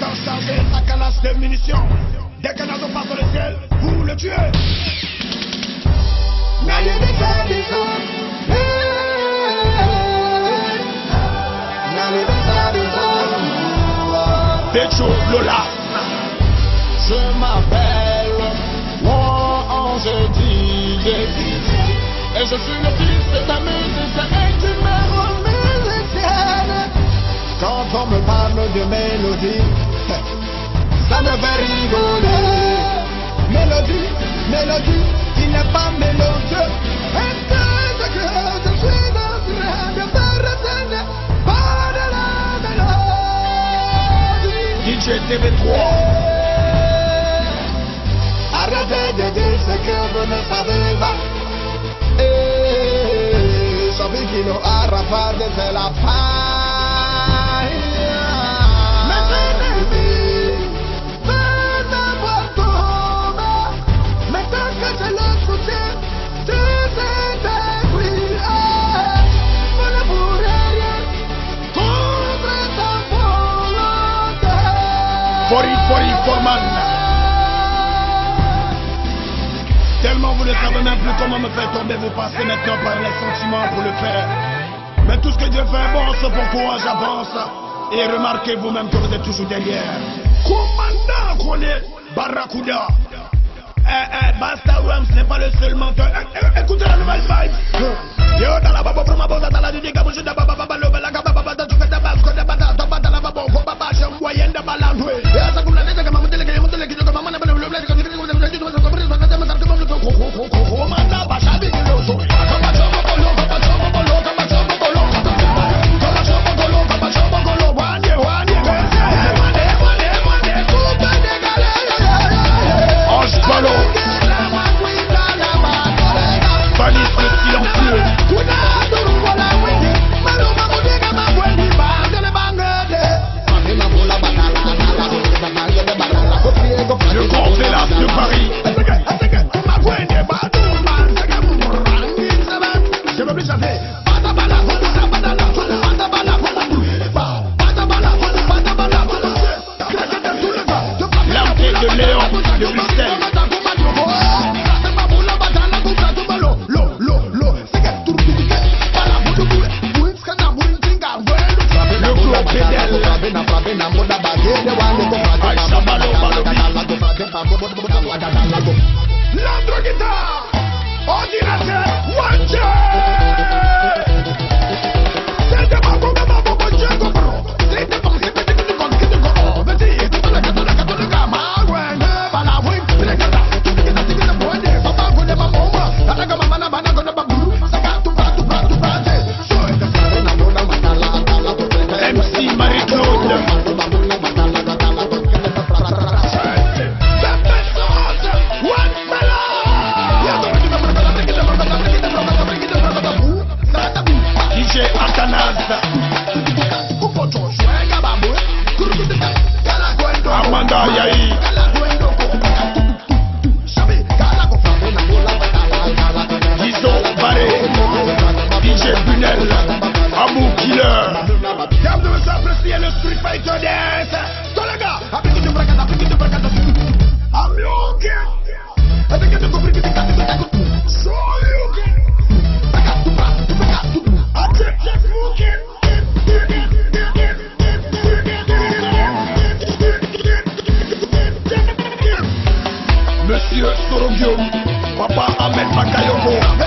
temps charger sa calache de munitions. Dès qu'un oiseau passe sur le ciel, vous le tuez. Techo Lola. Je m'appelle Ange DJ Et je suis le fils de ta musicienne et du meilleur Ça rigoler Mélodie, mélodie, il n'est pas mélodieux. Et c'est que je suis en train de retenir Pas de la mélodie DJ TV3. Arrêtez de dire ce que vous ne savez pas. Et Sophie Kilo Arafat c'est la paille. Fori, Fori, Forman. Tellement vous ne savez même plus comment me faire tomber, vous passez maintenant par les sentiments pour le faire. Mais tout ce que Dieu fait bon, c'est pourquoi j'avance. Et remarquez vous-même que vous êtes toujours derrière. Commandant qu'on est, Barracuda. Eh, eh, Basta Rams n'est pas le seul menteur. Eh, eh, écoutez la nouvelle vibe. Yo, dans la baba, pour ma bosa, dans la bouge de baba, baba, le bala, baba, baba, dans tout que tabas, que de bata, top, bata, la bala, bala, bala. Amanda Barré. DJ. Amour Killer. Street Fighter Monsieur Sorogio, Papa Ahmed Bakayoko,